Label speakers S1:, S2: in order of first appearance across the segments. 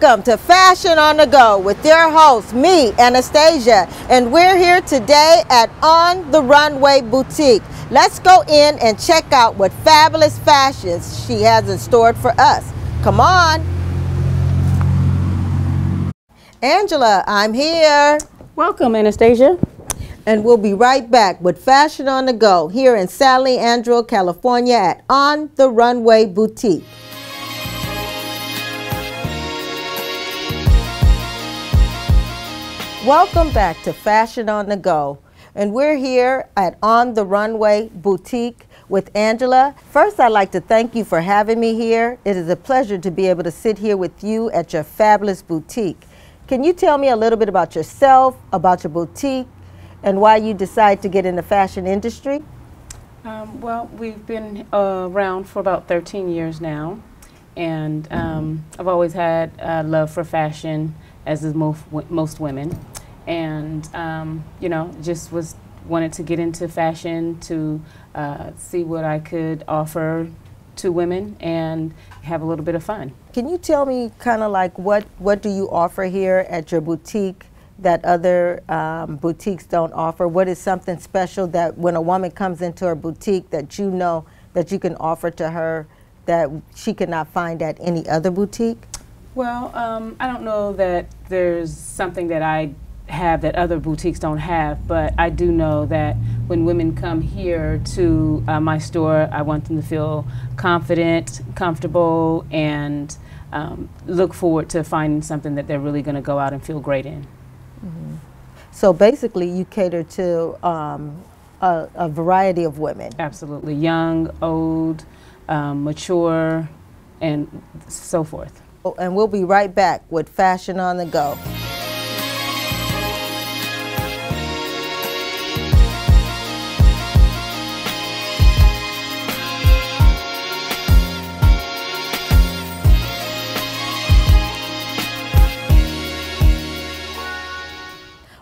S1: Welcome to Fashion on the Go with your host, me, Anastasia, and we're here today at On the Runway Boutique. Let's go in and check out what fabulous fashions she has in store for us. Come on. Angela, I'm here.
S2: Welcome, Anastasia.
S1: And we'll be right back with Fashion on the Go here in San Leandro, California at On the Runway Boutique. Welcome back to Fashion on the Go. And we're here at On the Runway Boutique with Angela. First, I'd like to thank you for having me here. It is a pleasure to be able to sit here with you at your fabulous boutique. Can you tell me a little bit about yourself, about your boutique, and why you decided to get in the fashion industry?
S2: Um, well, we've been uh, around for about 13 years now, and um, I've always had a love for fashion, as is most, most women. And, um, you know, just was wanted to get into fashion to uh, see what I could offer to women and have a little bit of fun.
S1: Can you tell me kind of like what, what do you offer here at your boutique that other um, boutiques don't offer? What is something special that when a woman comes into a boutique that you know that you can offer to her that she cannot find at any other boutique?
S2: Well, um, I don't know that there's something that I have that other boutiques don't have, but I do know that when women come here to uh, my store, I want them to feel confident, comfortable, and um, look forward to finding something that they're really going to go out and feel great in.
S1: Mm -hmm. So basically, you cater to um, a, a, variety of women.
S2: Absolutely, young, old, um, mature, and so forth.
S1: Oh, and we'll be right back with Fashion on the Go.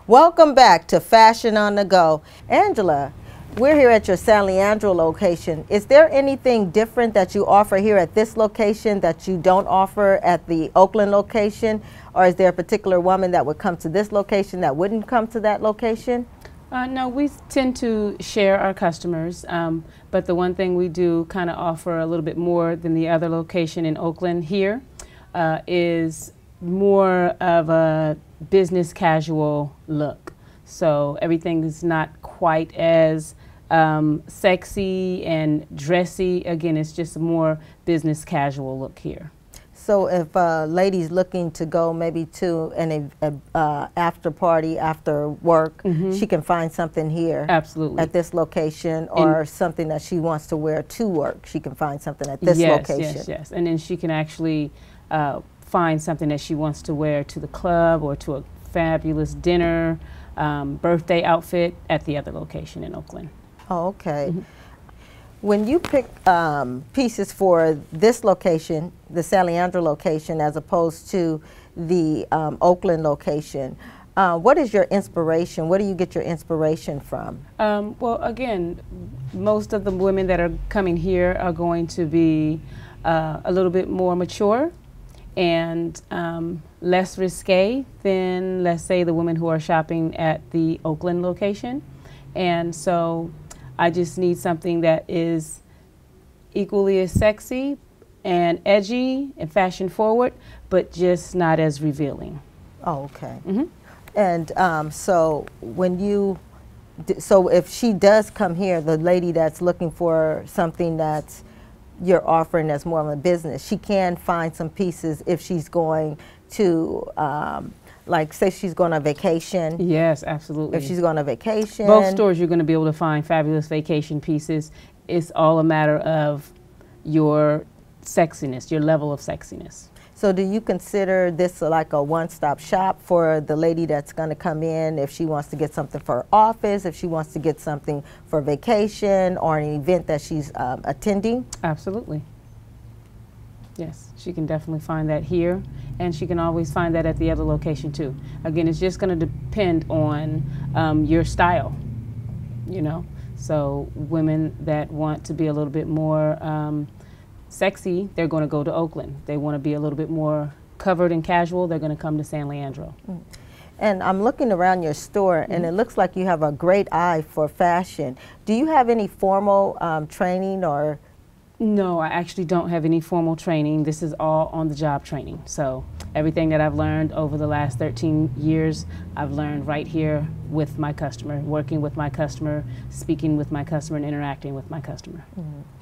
S1: Welcome back to Fashion on the Go. Angela, we're here at your San Leandro location. Is there anything different that you offer here at this location that you don't offer at the Oakland location? Or is there a particular woman that would come to this location that wouldn't come to that location?
S2: Uh, no, we tend to share our customers, um, but the one thing we do kind of offer a little bit more than the other location in Oakland here uh, is more of a business casual look. So everything is not quite as um, sexy and dressy. Again, it's just a more business casual look here.
S1: So if a lady's looking to go maybe to an uh, after party after work, mm -hmm. she can find something here.
S2: Absolutely.
S1: At this location or and something that she wants to wear to work, she can find something at this
S2: yes,
S1: location.
S2: Yes, yes, And then she can actually uh, find something that she wants to wear to the club or to a fabulous dinner, um, birthday outfit at the other location in Oakland.
S1: Oh, okay. Mm -hmm. When you pick um, pieces for this location, the San Leandro location, as opposed to the um, Oakland location, uh, what is your inspiration? Where do you get your inspiration from?
S2: Um, well, again, most of the women that are coming here are going to be uh, a little bit more mature and um, less risque than, let's say, the women who are shopping at the Oakland location. And so I just need something that is equally as sexy and edgy and fashion forward, but just not as revealing.
S1: Oh, okay. Mm -hmm. And um, so when you, so if she does come here, the lady that's looking for something that's you're offering as more of a business. She can find some pieces if she's going to, um, like, say she's going on vacation.
S2: Yes, absolutely.
S1: If she's going on vacation.
S2: Both stores, you're going to be able to find fabulous vacation pieces. It's all a matter of your sexiness, your level of sexiness.
S1: So do you consider this like a one-stop shop for the lady that's going to come in if she wants to get something for her office, if she wants to get something for vacation or an event that she's um, attending?
S2: Absolutely. Yes, she can definitely find that here, and she can always find that at the other location too. Again, it's just going to depend on um, your style, you know. So women that want to be a little bit more um, sexy, they're going to go to Oakland. They want to be a little bit more covered and casual, they're going to come to San Leandro. Mm.
S1: And I'm looking around your store, and it looks like you have a great eye for fashion. Do you have any formal um, training or?
S2: No, I actually don't have any formal training. This is all on the job training. So everything that I've learned over the last 13 years, I've learned right here with my customer, working with my customer, speaking with my customer, and interacting with my customer. Mm -hmm.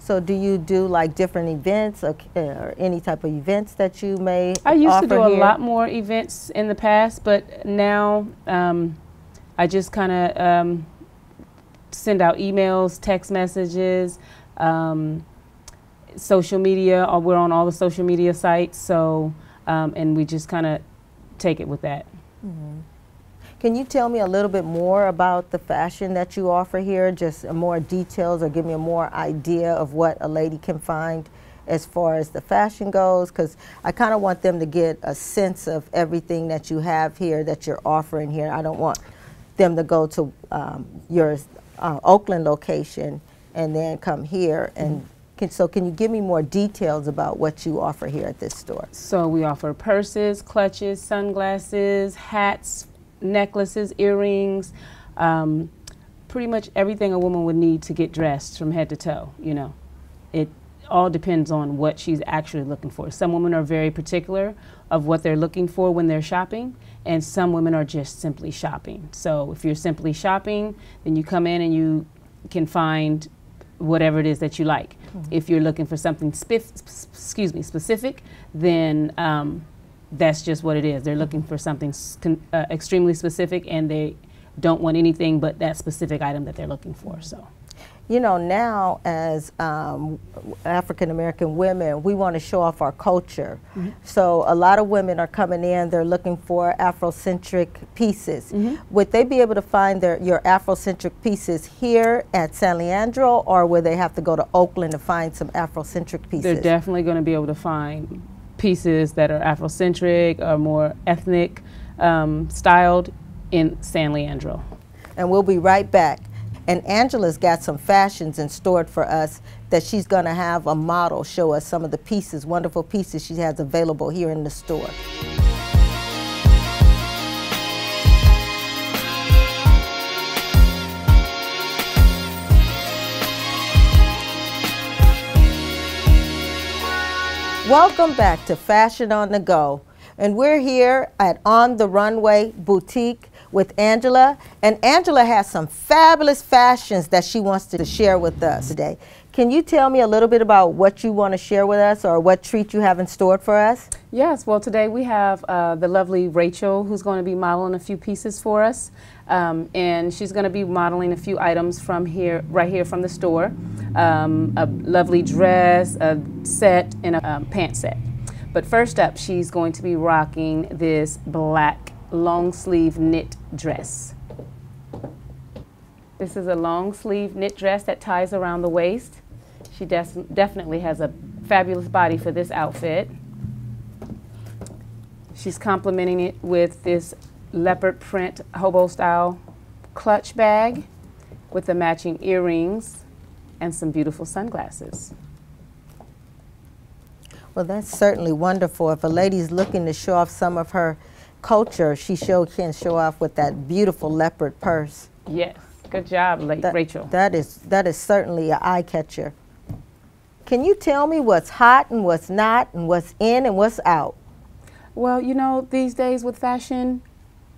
S1: So do you do like different events or, or, any type of events that you may
S2: I used to do
S1: a
S2: lot more events in the past, but now um, I just kind of um, send out emails, text messages, um, social media. Or uh, we're on all the social media sites, so um, and we just kind of take it with that. Mm -hmm.
S1: Can you tell me a little bit more about the fashion that you offer here? Just more details or give me a more idea of what a lady can find as far as the fashion goes? Because I kind of want them to get a sense of everything that you have here that you're offering here. I don't want them to go to um, your uh, Oakland location and then come here and mm -hmm. So can you give me more details about what you offer here at this store?
S2: So we offer purses, clutches, sunglasses, hats, necklaces, earrings, um, pretty much everything a woman would need to get dressed from head to toe, you know. It all depends on what she's actually looking for. Some women are very particular of what they're looking for when they're shopping, and some women are just simply shopping. So if you're simply shopping, then you come in and you can find whatever it is that you like. Mm -hmm. If you're looking for something excuse me, specific, then um, that's just what it is. They're looking for something uh, extremely specific, and they don't want anything but that specific item that they're looking for. So.
S1: You know, now as um, African American women, we want to show off our culture. Mm -hmm. So a lot of women are coming in, they're looking for Afrocentric pieces. Mm -hmm. Would they be able to find their, your Afrocentric pieces here at San Leandro, or would they have to go to Oakland to find some Afrocentric pieces?
S2: They're definitely going to be able to find pieces that are Afrocentric or more ethnic um, styled in San Leandro.
S1: And we'll be right back. And Angela's got some fashions in store for us that she's going to have a model show us some of the pieces, wonderful pieces she has available here in the store. Welcome back to Fashion on the Go. And we're here at On the Runway Boutique with Angela. And Angela has some fabulous fashions that she wants to share with us today. Can you tell me a little bit about what you want to share with us or what treat you have in store for us?
S2: Yes, well, today we have uh, the lovely Rachel who's going to be modeling a few pieces for us. Um, and she's going to be modeling a few items from here, right here from the store. Um, a lovely dress, a set, and a um, pant set. But first up, she's going to be rocking this black long sleeve knit dress. This is a long sleeve knit dress that ties around the waist. She definitely has a fabulous body for this outfit. She's complementing it with this leopard print hobo style clutch bag with the matching earrings and some beautiful sunglasses.
S1: Well, that's certainly wonderful. If a lady's looking to show off some of her culture, she show, can show off with that beautiful leopard purse.
S2: Yes, good job, that, Rachel.
S1: That is, that is certainly an eye catcher. Can you tell me what's hot and what's not and what's in and what's out?
S2: Well, you know, these days with fashion,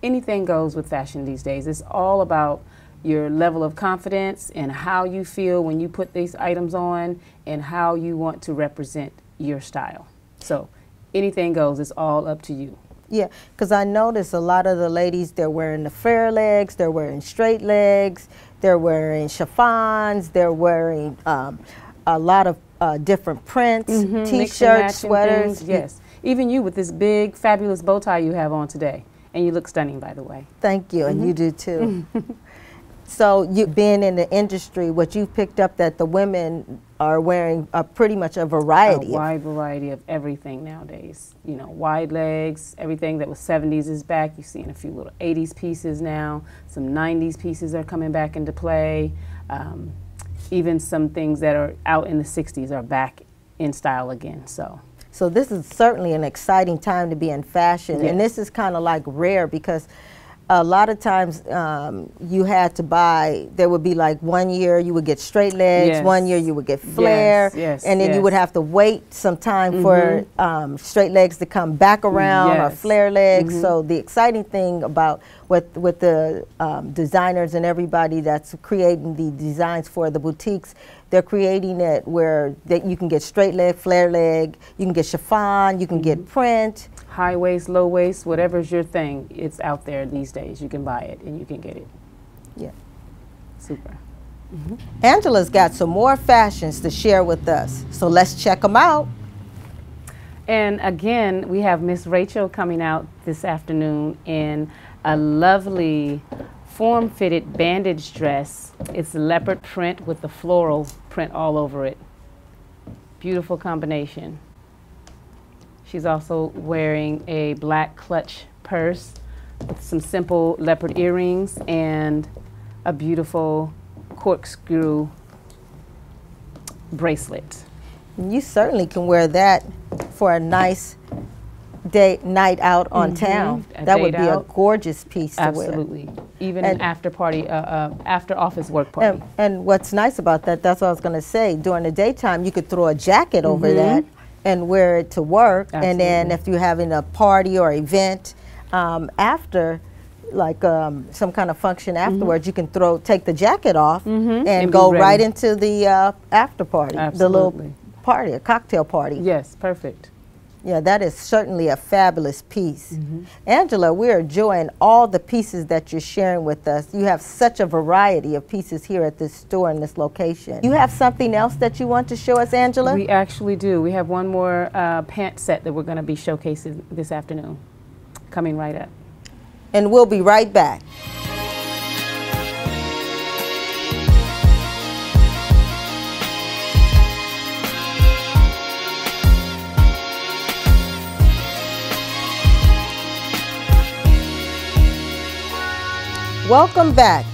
S2: anything goes with fashion these days. It's all about your level of confidence and how you feel when you put these items on and how you want to represent your style. So anything goes, it's all up to you.
S1: Yeah, because I notice a lot of the ladies, they're wearing the flare legs, they're wearing straight legs, they're wearing chiffons, they're wearing um, a lot of uh, different prints, mm -hmm, t-shirts, sweaters.
S2: Things, yes. Even you with this big, fabulous bow tie you have on today. And you look stunning, by the way.
S1: Thank you, mm -hmm. and you mm-hmm. do too. so you being in the industry, what you've picked up that the women are wearing a pretty much a variety.
S2: A wide variety of everything nowadays. You know, wide legs, everything that was 70s is back. You're seeing a few little 80s pieces now. Some 90s pieces are coming back into play. Um, even some things that are out in the 60s are back in style again. So
S1: So this is certainly an exciting time to be in fashion,
S2: Yes.
S1: and this is kind of like rare because a lot of times um, you had to buy. There would be like one year you would get straight legs,
S2: Yes.
S1: one year you would get flare,
S2: Yes, yes,
S1: and then you would have to wait some time for um, straight legs to come back around or flare legs. So the exciting thing about with with the um, designers and everybody that's creating the designs for the boutiques, they're creating it where that you can get straight leg, flare leg, you can get chiffon, you can get print.
S2: High waist, low waist, whatever's your thing, it's out there these days. You can buy it and you can get it.
S1: Yeah.
S2: Super. Mm-hmm.
S1: Angela's got some more fashions to share with us, so let's check them out.
S2: And again, we have Miss Rachel coming out this afternoon in a lovely form fitted bandage dress. It's leopard print with the floral print all over it. Beautiful combination. She's also wearing a black clutch purse with some simple leopard earrings and a beautiful corkscrew bracelet.
S1: You certainly can wear that for a nice day night out on town.
S2: A
S1: That would be a gorgeous piece to wear.
S2: Absolutely. Even
S1: And-
S2: an after party, uh, uh, after office work party.
S1: And, and what's nice about that, that's what I was going to say. During the daytime, you could throw a jacket over
S2: Mm-hmm.
S1: that and wear it to work. And then if you're having a party or event um, after, like um, some kind of function afterwards, you can throw take the jacket off and,
S2: Mm-hmm. And be
S1: go right into the uh, after party, the little party, a cocktail party.
S2: yes, perfect.
S1: Yeah, that is certainly a fabulous piece.
S2: Mm-hmm.
S1: Angela, we're enjoying all the pieces that you're sharing with us. You have such a variety of pieces here at this store in this location. You have something else that you want to show us, Angela?
S2: We actually do. We have one more uh, pant set that we're going to be showcasing this afternoon, coming right up.
S1: and we'll be right back. Welcome back.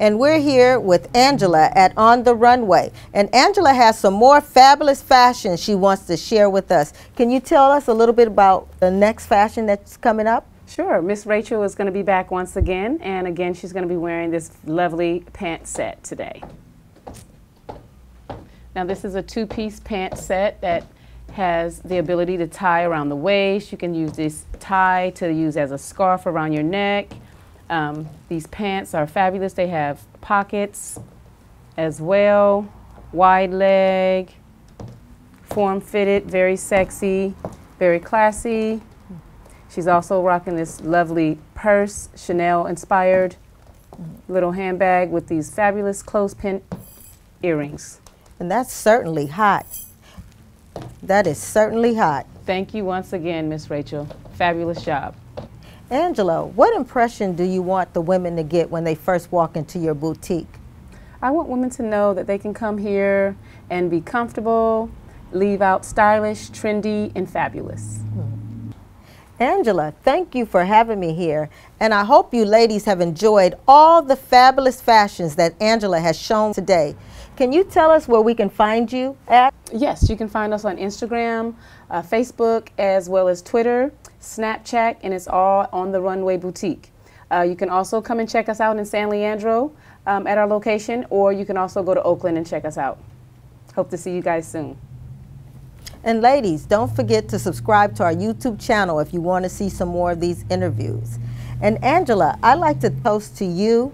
S1: And we're here with Angela at On the Runway. And Angela has some more fabulous fashion she wants to share with us. Can you tell us a little bit about the next fashion that's coming up?
S2: Sure. Miss Rachel is going to be back once again, and again, she's going to be wearing this lovely pant set today. Now, this is a two piece pant set that has the ability to tie around the waist. You can use this tie to use as a scarf around your neck. Um, these pants are fabulous. They have pockets as well, wide leg, form fitted, very sexy, very classy. She's also rocking this lovely purse, Chanel inspired little handbag with these fabulous clothespin earrings.
S1: And that's certainly hot. That is certainly hot.
S2: Thank you once again, Miss Rachel. Fabulous job.
S1: Angela, what impression do you want the women to get when they first walk into your boutique?
S2: I want women to know that they can come here and be comfortable, leave out stylish, trendy, and fabulous.
S1: Angela, thank you for having me here. And I hope you ladies have enjoyed all the fabulous fashions that Angela has shown today. Can you tell us where we can find you at?
S2: Yes, you can find us on Instagram, uh, Facebook, as well as Twitter, Snapchat, and it's all on the Runway Boutique. Uh, you can also come and check us out in San Leandro um, at our location, or you can also go to Oakland and check us out. Hope to see you guys soon.
S1: And ladies, don't forget to subscribe to our YouTube channel if you want to see some more of these interviews. And Angela, I'd like to toast to you.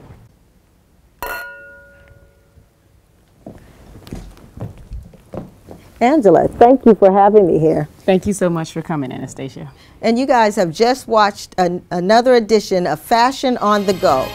S1: Angela, thank you for having me here.
S2: Thank you so much for coming, Anastasia.
S1: And you guys have just watched an, another edition of Fashion on the Go.